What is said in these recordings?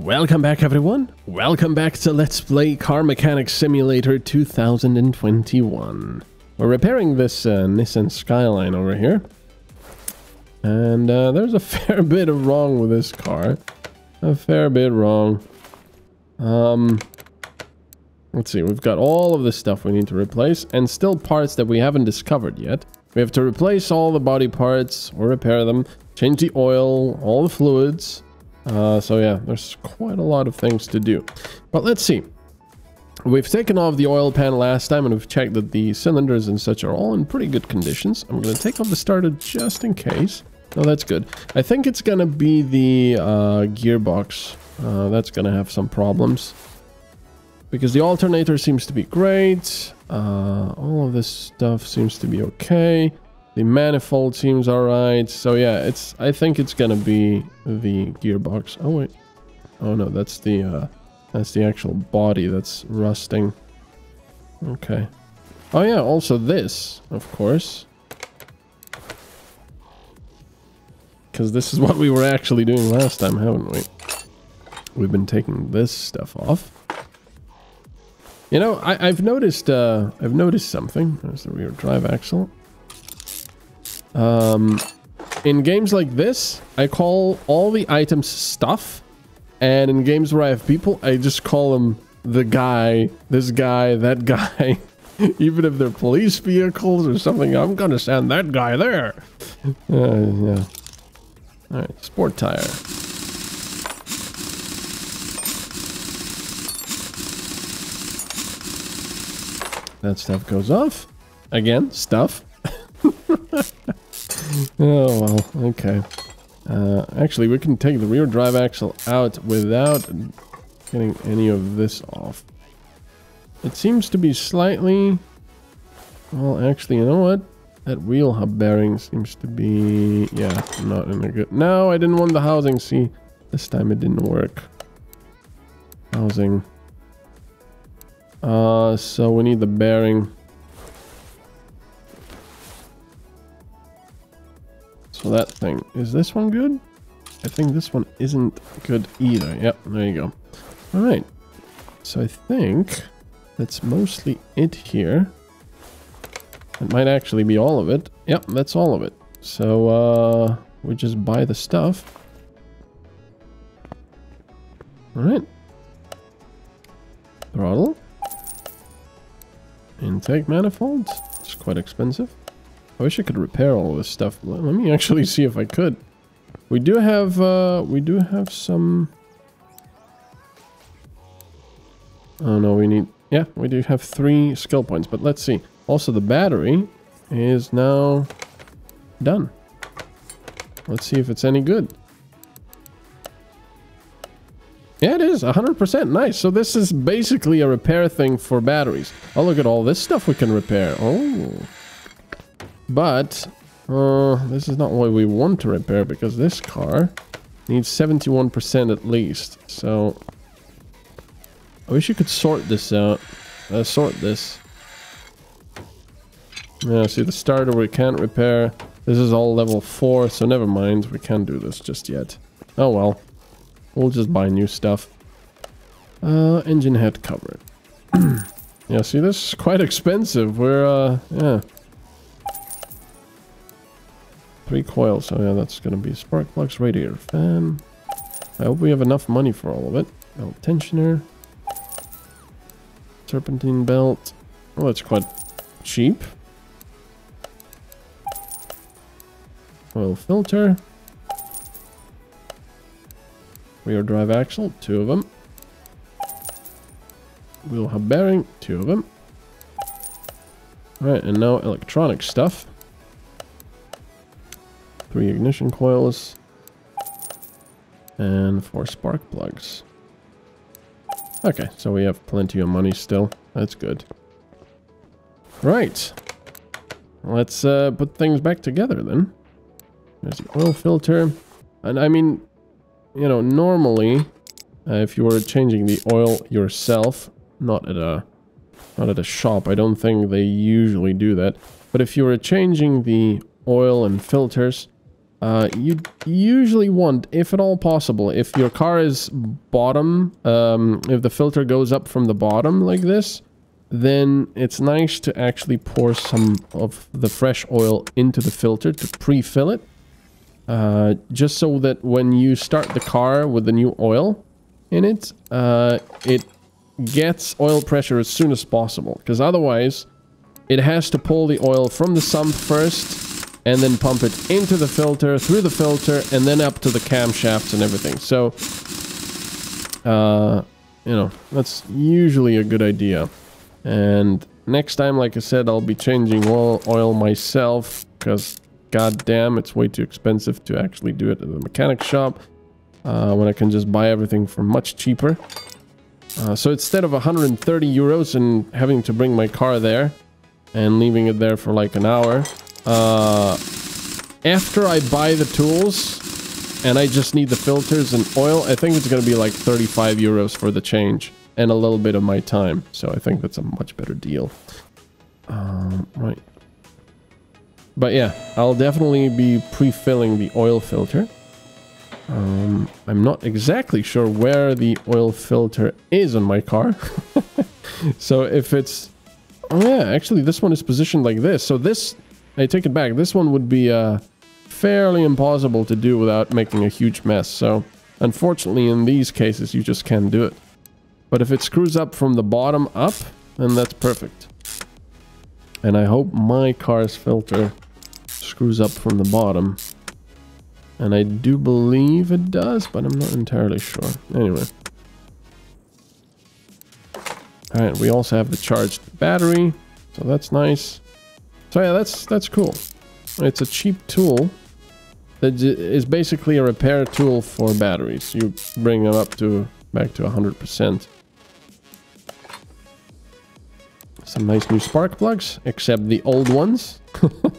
Welcome back everyone. Welcome back to Let's Play Car Mechanic Simulator 2021. We're repairing this uh, Nissan Skyline over here. And uh, there's a fair bit of wrong with this car. A fair bit wrong. Um, let's see, we've got all of the stuff we need to replace and still parts that we haven't discovered yet. We have to replace all the body parts or repair them, change the oil, all the fluids, uh, so yeah, there's quite a lot of things to do. But let's see. We've taken off the oil pan last time and we've checked that the cylinders and such are all in pretty good conditions. I'm going to take off the starter just in case. Oh, that's good. I think it's going to be the uh, gearbox. Uh, that's going to have some problems. Because the alternator seems to be great. Uh, all of this stuff seems to be okay. The manifold seems alright. So yeah, it's. I think it's gonna be the gearbox. Oh wait. Oh no, that's the uh, that's the actual body that's rusting. Okay. Oh yeah, also this, of course. Because this is what we were actually doing last time, haven't we? We've been taking this stuff off. You know, I, have noticed, uh, I've noticed something. There's the rear drive axle. Um, in games like this, I call all the items stuff. And in games where I have people, I just call them the guy, this guy, that guy. Even if they're police vehicles or something, I'm gonna send that guy there. Uh, yeah. Alright, sport tire. That stuff goes off. Again, stuff. oh, well, okay. Uh, actually, we can take the rear drive axle out without getting any of this off. It seems to be slightly... Well, actually, you know what? That wheel hub bearing seems to be... Yeah, not in a good... No, I didn't want the housing. See, this time it didn't work. Housing. Uh, so we need the bearing. So that thing, is this one good? I think this one isn't good either. Yep, there you go. All right. So I think that's mostly it here. It might actually be all of it. Yep, that's all of it. So uh, we just buy the stuff. All right. Throttle. Intake manifold. It's quite expensive. I wish I could repair all this stuff. Let me actually see if I could. We do have, uh, we do have some... Oh no, we need, yeah, we do have three skill points, but let's see. Also, the battery is now done. Let's see if it's any good. Yeah, it is 100% nice. So this is basically a repair thing for batteries. Oh, look at all this stuff we can repair. Oh. But uh, this is not what we want to repair because this car needs 71% at least. So I wish you could sort this out. Uh, sort this. Yeah, see the starter we can't repair. This is all level 4, so never mind. We can't do this just yet. Oh well. We'll just buy new stuff. Uh, engine head cover. yeah, see this is quite expensive. We're, uh, yeah. Three coils, so yeah, that's gonna be spark plugs, radiator fan. I hope we have enough money for all of it. Belt tensioner. Serpentine belt. Oh, that's quite cheap. Oil filter. Rear drive axle, two of them. Wheel hub bearing, two of them. Alright, and now electronic stuff. Three ignition coils. And four spark plugs. Okay, so we have plenty of money still. That's good. Right. Let's uh, put things back together then. There's the oil filter. And I mean, you know, normally, uh, if you were changing the oil yourself, not at a not at a shop, I don't think they usually do that. But if you were changing the oil and filters, uh, you usually want, if at all possible, if your car is bottom, um, if the filter goes up from the bottom like this, then it's nice to actually pour some of the fresh oil into the filter to pre-fill it. Uh, just so that when you start the car with the new oil in it, uh, it gets oil pressure as soon as possible. Because otherwise, it has to pull the oil from the sump first and then pump it into the filter, through the filter, and then up to the camshafts and everything. So, uh, you know, that's usually a good idea. And next time, like I said, I'll be changing oil, oil myself because god damn, it's way too expensive to actually do it at the mechanic shop uh, when I can just buy everything for much cheaper. Uh, so instead of 130 euros and having to bring my car there and leaving it there for like an hour, uh, after I buy the tools and I just need the filters and oil, I think it's going to be like 35 euros for the change and a little bit of my time. So I think that's a much better deal. Um, right. But yeah, I'll definitely be pre-filling the oil filter. Um, I'm not exactly sure where the oil filter is on my car. so if it's... Oh yeah, actually this one is positioned like this. So this... I take it back. This one would be uh, fairly impossible to do without making a huge mess. So unfortunately in these cases you just can't do it. But if it screws up from the bottom up, then that's perfect. And I hope my car's filter screws up from the bottom. And I do believe it does, but I'm not entirely sure. Anyway. Alright, we also have the charged battery, so that's nice. So yeah, that's that's cool. It's a cheap tool that is basically a repair tool for batteries. You bring them up to back to 100%. Some nice new spark plugs, except the old ones,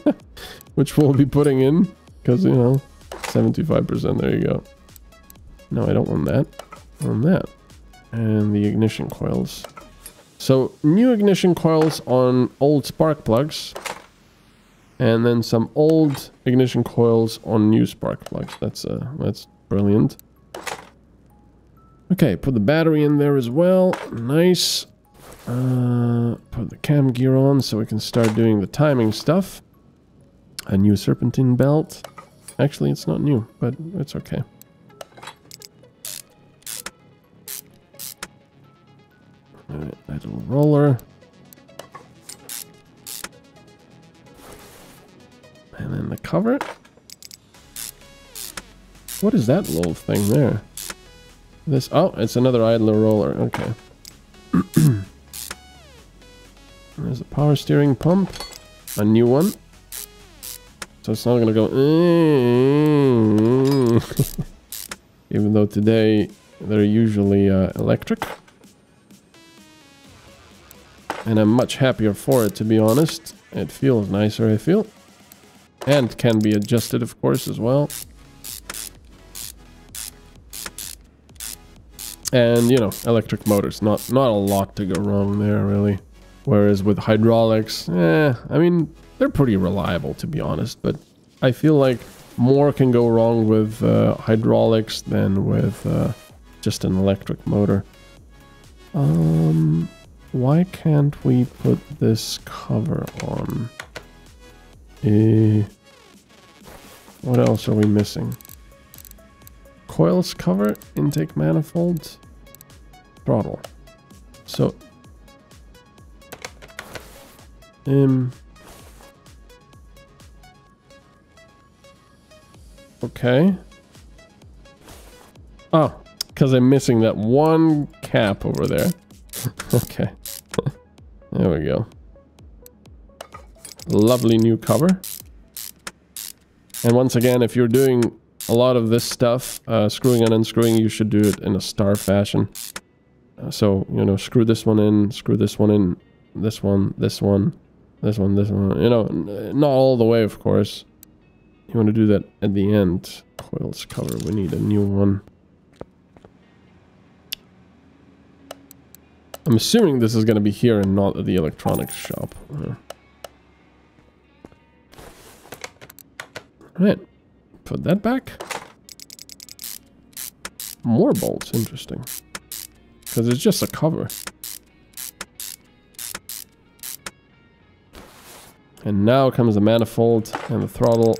which we'll be putting in because, you know, 75%. There you go. No, I don't want that. I want that. And the ignition coils. So, new ignition coils on old spark plugs. And then some old ignition coils on new spark plugs. That's uh, that's brilliant. Okay, put the battery in there as well. Nice. Uh, put the cam gear on so we can start doing the timing stuff. A new serpentine belt. Actually, it's not new, but it's okay. That little roller. And then the cover. What is that little thing there? This, oh, it's another idler roller, okay. There's a power steering pump. A new one. So it's not gonna go... Even though today they're usually uh, electric. And I'm much happier for it, to be honest. It feels nicer, I feel. And can be adjusted, of course, as well. And, you know, electric motors. Not, not a lot to go wrong there, really. Whereas with hydraulics, eh, I mean, they're pretty reliable to be honest, but I feel like more can go wrong with uh, hydraulics than with uh, just an electric motor. Um, why can't we put this cover on? Eh, what else are we missing? Coils cover, intake manifold, throttle. So um. Okay. Oh, because I'm missing that one cap over there. okay. there we go. Lovely new cover. And once again, if you're doing a lot of this stuff, uh, screwing and unscrewing, you should do it in a star fashion. Uh, so, you know, screw this one in, screw this one in, this one, this one, this one, this one, you know, not all the way, of course. You want to do that at the end. Coils cover, we need a new one. I'm assuming this is going to be here and not at the electronics shop. Yeah. Right. put that back. More bolts, interesting. Because it's just a cover. And now comes the manifold and the throttle.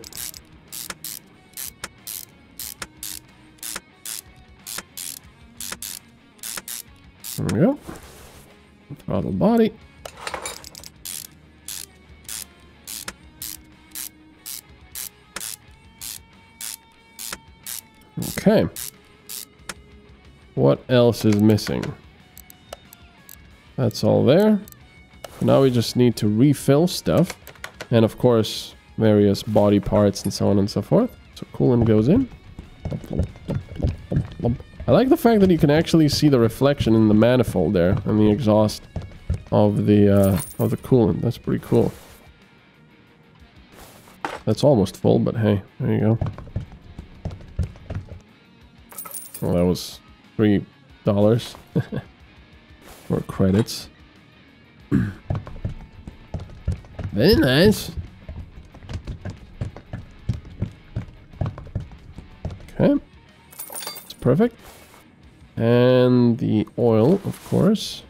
There we go. Throttle body. Okay. What else is missing? That's all there. Now we just need to refill stuff. And of course, various body parts and so on and so forth. So coolant goes in. I like the fact that you can actually see the reflection in the manifold there and the exhaust of the uh, of the coolant. That's pretty cool. That's almost full, but hey, there you go. Well, that was three dollars for credits. Very nice. Okay. It's perfect. And the oil, of course.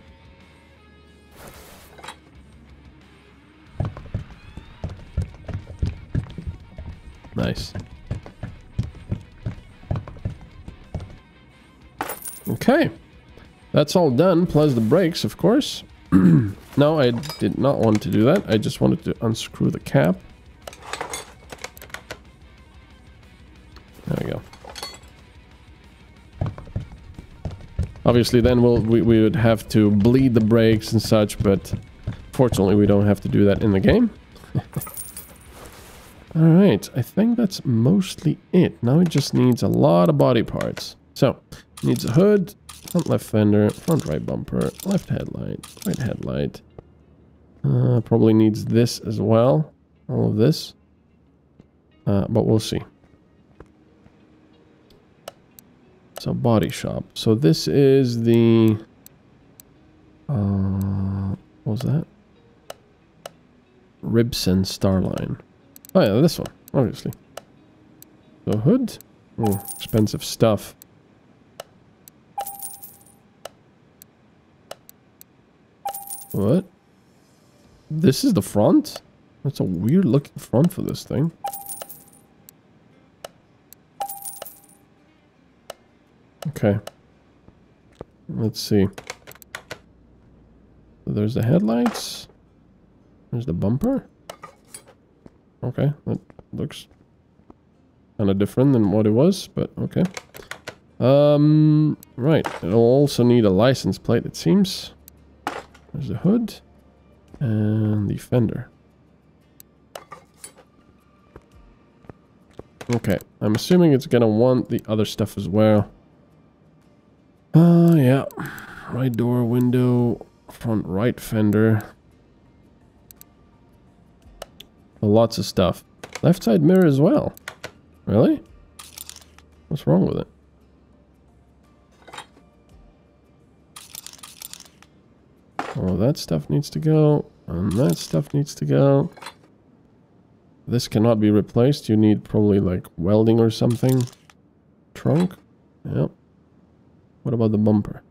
Nice. Okay. That's all done, plus the brakes, of course. no, I did not want to do that. I just wanted to unscrew the cap. There we go. Obviously, then we'll, we, we would have to bleed the brakes and such, but fortunately we don't have to do that in the game. Alright, I think that's mostly it. Now it just needs a lot of body parts. So, needs a hood, front left fender, front right bumper, left headlight, right headlight. Uh, probably needs this as well, all of this. Uh, but we'll see. So body shop. So this is the... Uh, what was that? Ribson Starline. Oh yeah, this one, obviously. The hood. Oh, expensive stuff. What? This is the front? That's a weird looking front for this thing. Okay. Let's see. There's the headlights. There's the bumper. Okay, that looks kind of different than what it was, but okay. Um, right. It'll also need a license plate, it seems. There's the hood and the fender. Okay, I'm assuming it's gonna want the other stuff as well. Uh, yeah. Right door, window, front right fender. Lots of stuff. Left side mirror as well. Really? What's wrong with it? All that stuff needs to go. And that stuff needs to go. This cannot be replaced. You need probably like welding or something. Trunk. Yep. What about the bumper?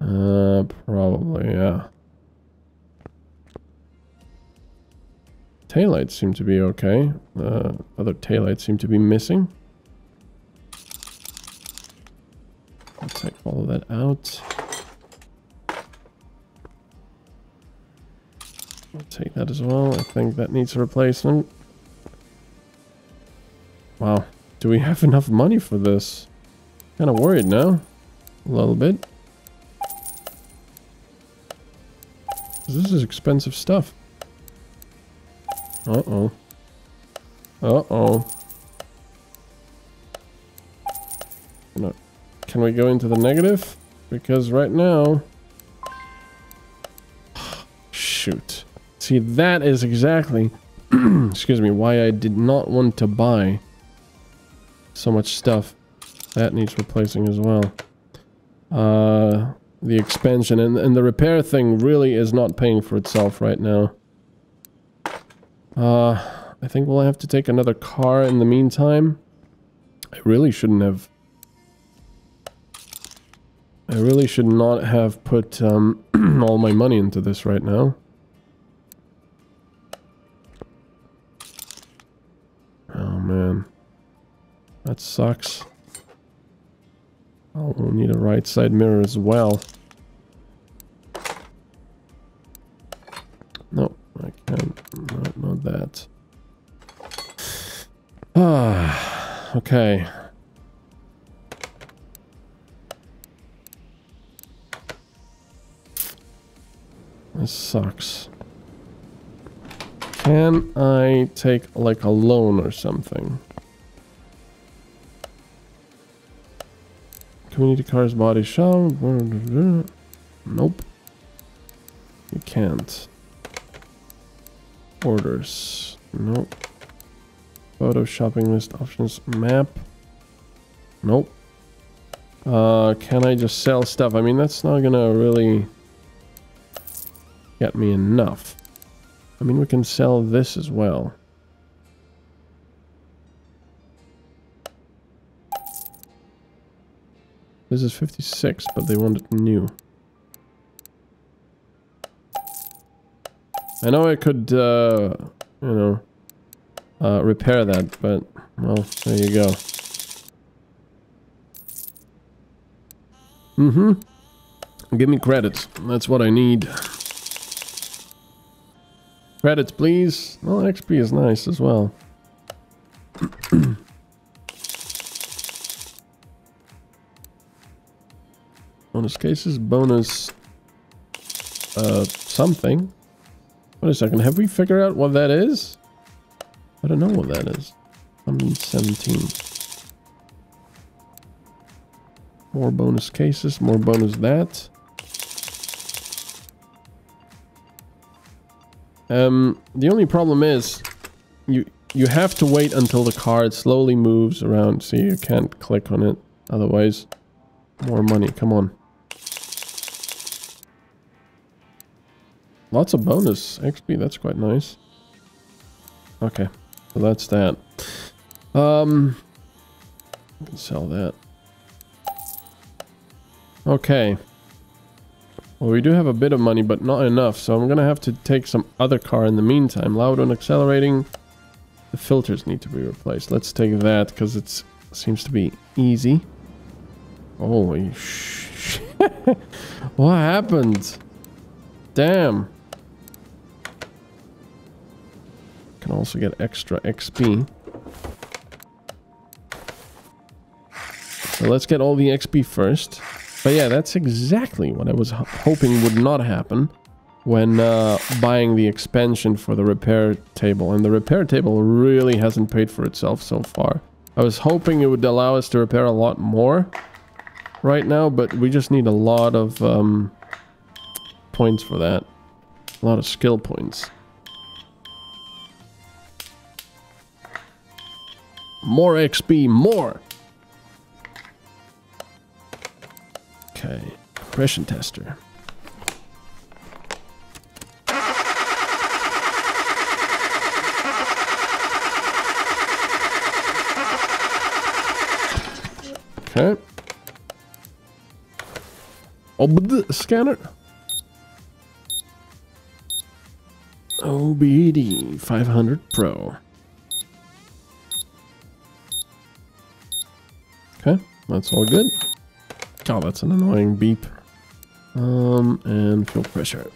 Uh, probably, yeah. Taillights seem to be okay. Uh, other taillights seem to be missing. Let's take all of that out. Take that as well. I think that needs a replacement. Wow. Do we have enough money for this? Kind of worried now. A little bit. This is expensive stuff. Uh-oh. Uh-oh. No. Can we go into the negative? Because right now... Shoot. See, that is exactly, excuse me, why I did not want to buy so much stuff. That needs replacing as well. Uh, the expansion and, and the repair thing really is not paying for itself right now. Uh, I think we'll have to take another car in the meantime. I really shouldn't have... I really should not have put um, all my money into this right now. That sucks. Oh, we'll need a right side mirror as well. No, I can't. Not, not that. Ah, okay. This sucks. Can I take like a loan or something? Community cars body shop. Nope. You can't. Orders. Nope. Photo shopping list options map. Nope. Uh, can I just sell stuff? I mean, that's not gonna really get me enough. I mean, we can sell this as well. This is 56, but they want it new. I know I could, uh, you know, uh, repair that, but, well, there you go. Mm-hmm. Give me credits. That's what I need. Credits, please. Well, XP is nice as well. bonus cases, bonus... Uh, something. Wait a second, have we figured out what that is? I don't know what that is. 117. More bonus cases, more bonus that. Um, the only problem is you you have to wait until the card slowly moves around so you can't click on it. Otherwise, more money. Come on. Lots of bonus XP. That's quite nice. Okay, so that's that. Um, sell that. Okay. Well, we do have a bit of money, but not enough, so I'm gonna have to take some other car in the meantime. Loud on accelerating. The filters need to be replaced. Let's take that, because it seems to be easy. Holy sh... what happened? Damn. Can also get extra XP. So let's get all the XP first. But yeah, that's exactly what I was hoping would not happen when uh, buying the expansion for the repair table. And the repair table really hasn't paid for itself so far. I was hoping it would allow us to repair a lot more right now, but we just need a lot of um, points for that. A lot of skill points. More XP, more! Okay, compression tester. Okay. OBD scanner. OBD 500 Pro. That's all good. Oh, that's an annoying beep. Um, and fuel pressure.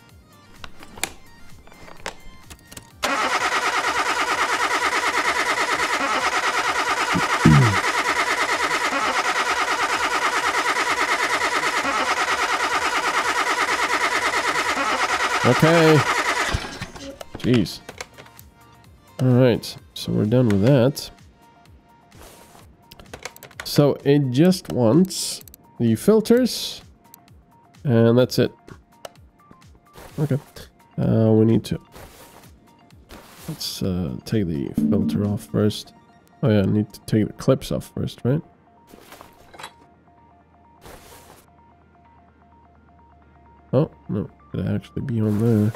okay. Jeez. Alright, so we're done with that. So it just wants the filters, and that's it. Okay, uh, we need to let's uh, take the filter off first. Oh yeah, I need to take the clips off first, right? Oh, no, could actually be on there.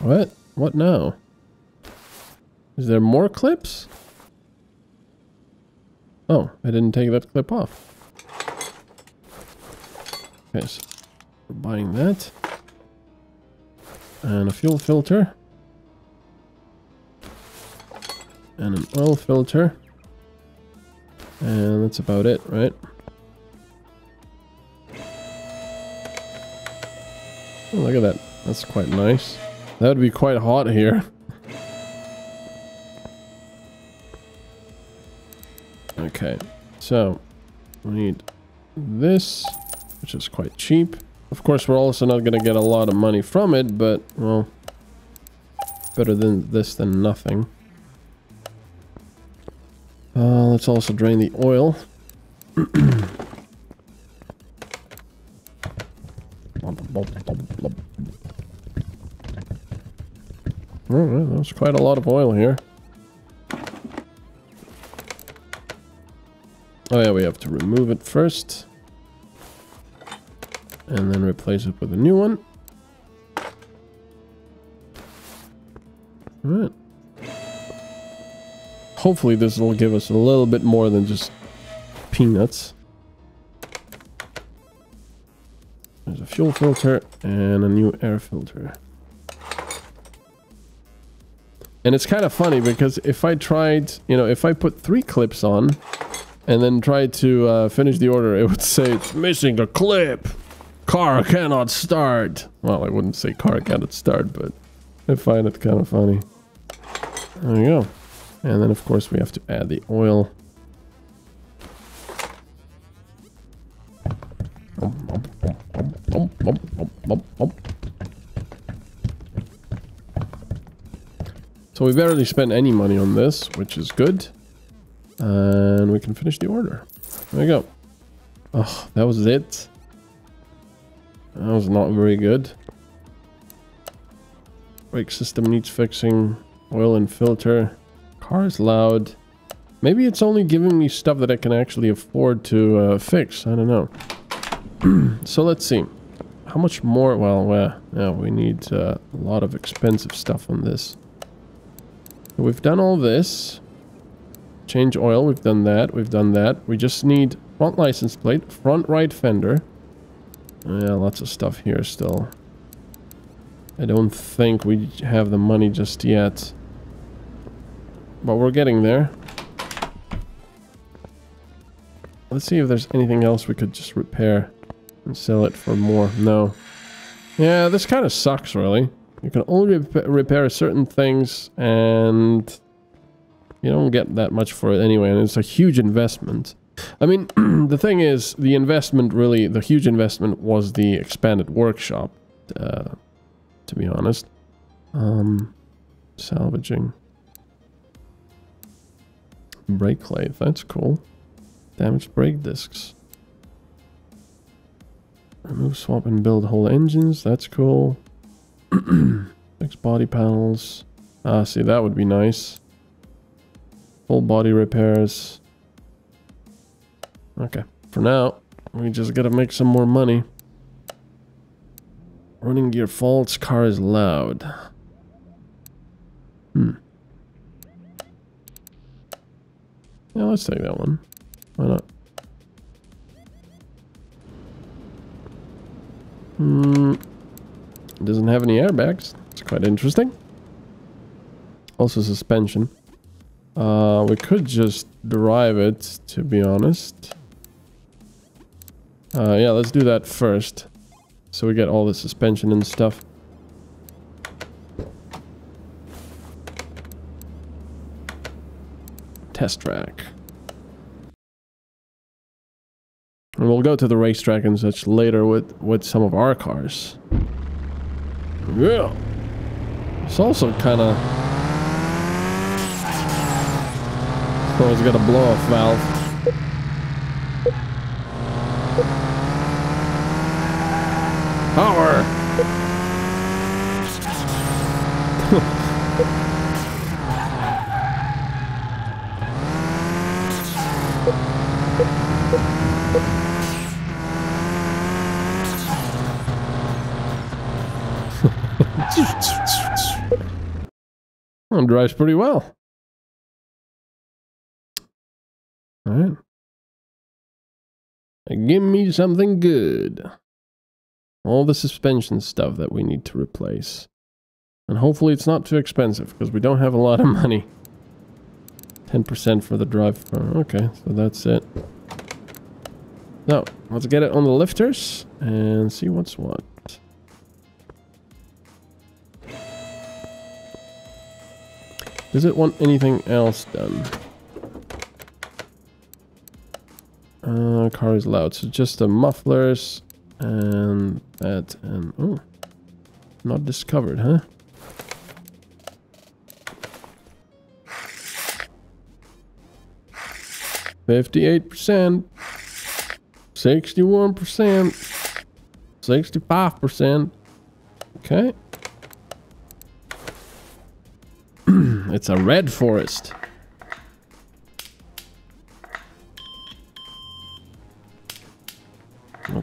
What? What now? Is there more clips? Oh, I didn't take that clip off. Okay, so we're buying that. And a fuel filter. And an oil filter. And that's about it, right? Oh, look at that. That's quite nice. That would be quite hot here. Okay, so we need this, which is quite cheap. Of course, we're also not going to get a lot of money from it, but, well, better than this than nothing. Uh, let's also drain the oil. Oh, there's quite a lot of oil here. Oh yeah, we have to remove it first. And then replace it with a new one. Alright. Hopefully this will give us a little bit more than just peanuts. There's a fuel filter and a new air filter. And it's kind of funny because if I tried, you know, if I put three clips on and then try to uh, finish the order, it would say it's missing a clip. Car cannot start. Well, I wouldn't say car cannot start, but I find it kind of funny. There you go. And then, of course, we have to add the oil. So we barely spent any money on this, which is good. And we can finish the order. There we go. Oh, that was it. That was not very good. Brake system needs fixing. Oil and filter. Car is loud. Maybe it's only giving me stuff that I can actually afford to uh, fix. I don't know. so let's see. How much more? Well, uh, yeah, we need uh, a lot of expensive stuff on this. We've done all this. Change oil, we've done that, we've done that. We just need front license plate, front right fender. Yeah, lots of stuff here still. I don't think we have the money just yet. But we're getting there. Let's see if there's anything else we could just repair and sell it for more. No. Yeah, this kind of sucks, really. You can only rep repair certain things and you don't get that much for it anyway, and it's a huge investment. I mean, the thing is, the investment really, the huge investment was the expanded workshop, uh, to be honest. Um, salvaging. Brake lathe, that's cool. Damaged brake discs. Remove, swap, and build whole engines, that's cool. Fix body panels. Ah, see, that would be nice. Full body repairs. Okay, for now, we just gotta make some more money. Running gear faults, car is loud. Hmm. Yeah, let's take that one. Why not? Hmm. Doesn't have any airbags. It's quite interesting. Also suspension. Uh, we could just drive it, to be honest. Uh, yeah, let's do that first. So we get all the suspension and stuff. Test track. And we'll go to the racetrack and such later with, with some of our cars. Yeah. It's also kind of... It's got a blow-off valve. Power! Drives pretty well. Give me something good. All the suspension stuff that we need to replace. And hopefully it's not too expensive because we don't have a lot of money. 10% for the drive. Uh, okay, so that's it. Now, let's get it on the lifters and see what's what. Does it want anything else done? Uh, car is loud, so just the mufflers and that and oh, not discovered, huh? Fifty-eight percent, sixty-one percent, sixty-five percent. Okay. it's a red forest.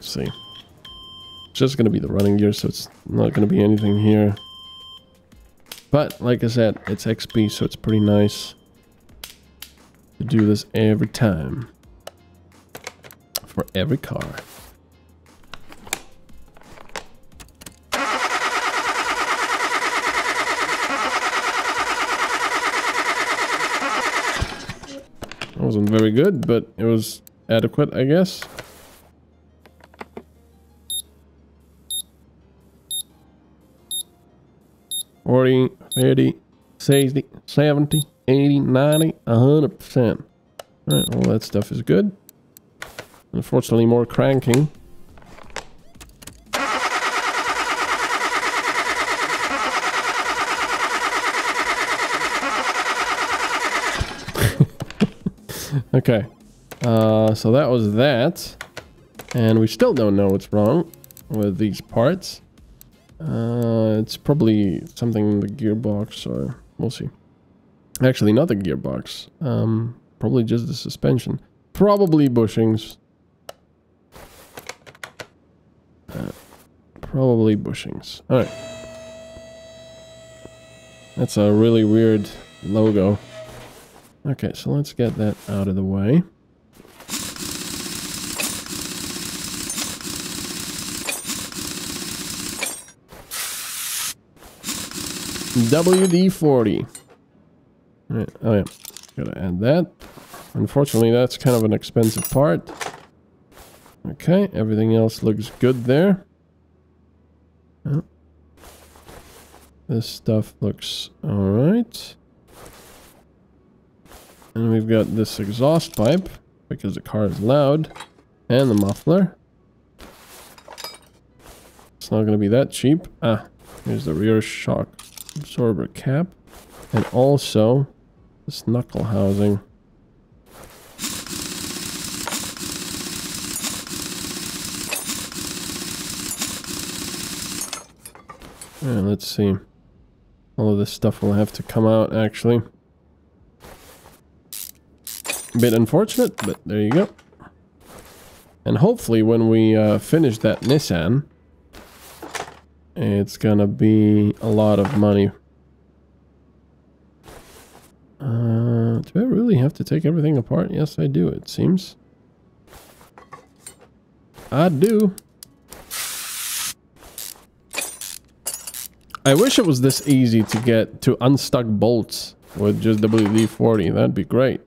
Let's see. It's just going to be the running gear, so it's not going to be anything here. But, like I said, it's XP, so it's pretty nice to do this every time. For every car. That wasn't very good, but it was adequate, I guess. Forty, thirty, sixty, seventy, eighty, ninety, a hundred percent. Alright, all that stuff is good. Unfortunately, more cranking. Okay. Uh, so that was that. And we still don't know what's wrong with these parts. Uh, it's probably something in the gearbox or we'll see. Actually, not the gearbox. Um, probably just the suspension. Probably bushings. Uh, probably bushings. Alright. That's a really weird logo. Okay, so let's get that out of the way. WD-40. Right. Oh yeah, gotta add that. Unfortunately, that's kind of an expensive part. Okay, everything else looks good there. Oh. This stuff looks alright. And we've got this exhaust pipe, because the car is loud, and the muffler. It's not going to be that cheap. Ah, here's the rear shock absorber cap. And also, this knuckle housing. Yeah, let's see. All of this stuff will have to come out, actually. A bit unfortunate, but there you go. And hopefully when we uh, finish that Nissan, it's gonna be a lot of money. Uh, do I really have to take everything apart? Yes, I do, it seems. I do. I wish it was this easy to get to unstuck bolts with just WD-40. That'd be great.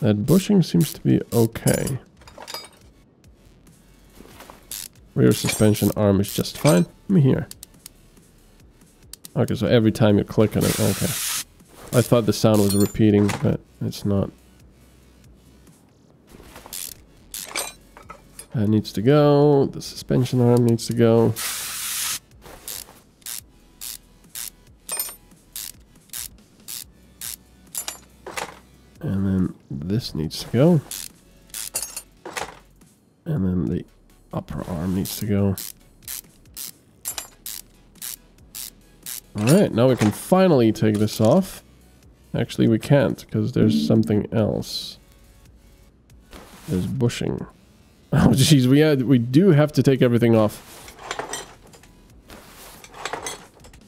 That bushing seems to be okay. Rear suspension arm is just fine. Let me hear. Okay, so every time you click on it, okay. I thought the sound was repeating, but it's not. That needs to go. The suspension arm needs to go. And then this needs to go. And then the upper arm needs to go. Alright, now we can finally take this off. Actually, we can't, because there's something else. There's bushing. Oh, jeez, we, had, we do have to take everything off.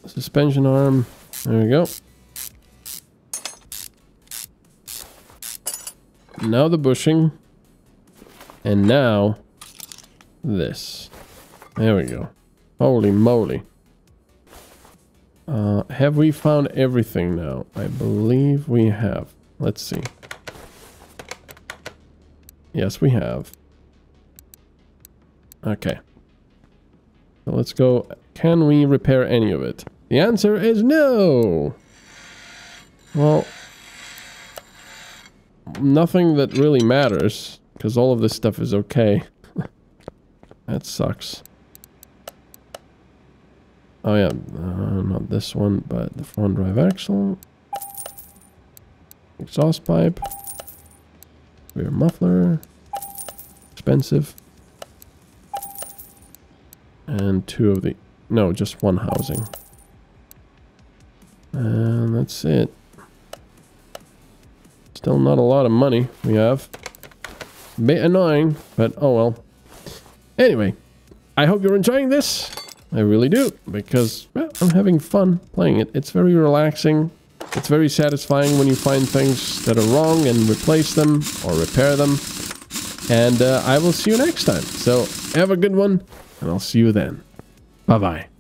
Suspension arm. There we go. Now the bushing. And now this. There we go. Holy moly. Uh, have we found everything now? I believe we have. Let's see. Yes, we have. Okay. So let's go. Can we repair any of it? The answer is no. Well, nothing that really matters because all of this stuff is okay. That sucks. Oh yeah, uh, not this one, but the front drive axle. Exhaust pipe. Rear muffler. Expensive. And two of the... No, just one housing. And that's it. Still not a lot of money we have. Bit annoying, but oh well. Anyway, I hope you're enjoying this. I really do, because well, I'm having fun playing it. It's very relaxing. It's very satisfying when you find things that are wrong and replace them or repair them. And uh, I will see you next time. So have a good one, and I'll see you then. Bye-bye.